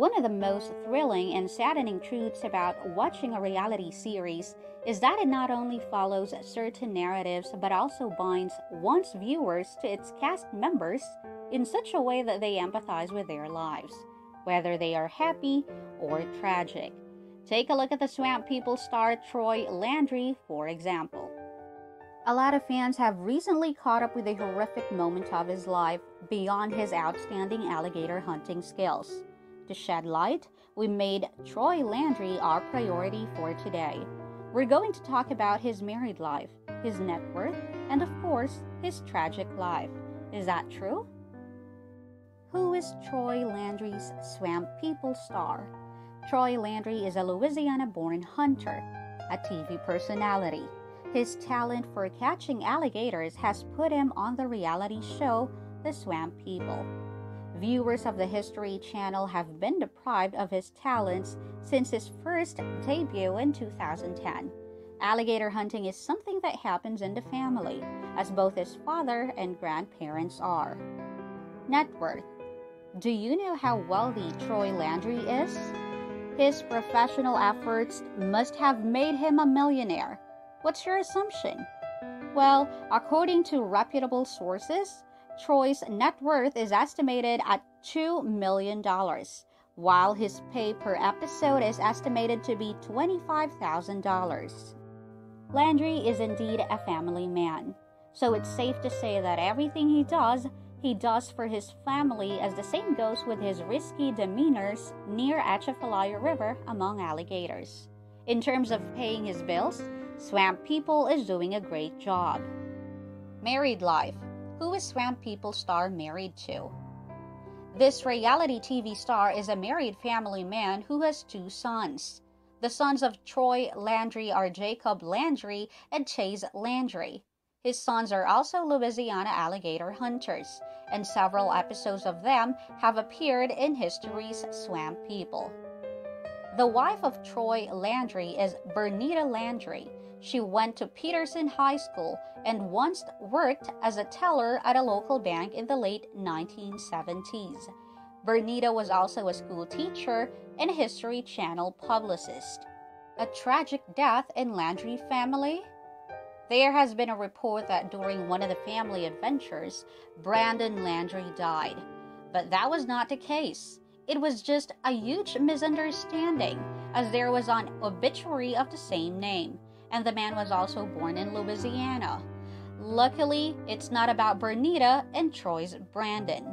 One of the most thrilling and saddening truths about watching a reality series is that it not only follows certain narratives but also binds one's viewers to its cast members in such a way that they empathize with their lives, whether they are happy or tragic. Take a look at the Swamp People star Troy Landry, for example. A lot of fans have recently caught up with a horrific moment of his life beyond his outstanding alligator hunting skills. To shed light, we made Troy Landry our priority for today. We're going to talk about his married life, his net worth, and of course, his tragic life. Is that true? Who is Troy Landry's Swamp People star? Troy Landry is a Louisiana born hunter, a TV personality. His talent for catching alligators has put him on the reality show The Swamp People. Viewers of the History Channel have been deprived of his talents since his first debut in 2010. Alligator hunting is something that happens in the family, as both his father and grandparents are. Net worth Do you know how wealthy Troy Landry is? His professional efforts must have made him a millionaire. What's your assumption? Well, according to reputable sources, Troy's net worth is estimated at $2 million, while his pay per episode is estimated to be $25,000. Landry is indeed a family man, so it's safe to say that everything he does, he does for his family, as the same goes with his risky demeanors near Atchafalaya River among alligators. In terms of paying his bills, Swamp People is doing a great job. Married life. Who is Swamp People star married to? This reality TV star is a married family man who has two sons. The sons of Troy Landry are Jacob Landry and Chase Landry. His sons are also Louisiana alligator hunters, and several episodes of them have appeared in history's Swamp People. The wife of Troy Landry is Bernita Landry, she went to Peterson High School and once worked as a teller at a local bank in the late 1970s. Bernita was also a school teacher and a History Channel publicist. A tragic death in Landry family? There has been a report that during one of the family adventures, Brandon Landry died. But that was not the case. It was just a huge misunderstanding, as there was an obituary of the same name and the man was also born in Louisiana. Luckily, it's not about Bernita and Troy's Brandon.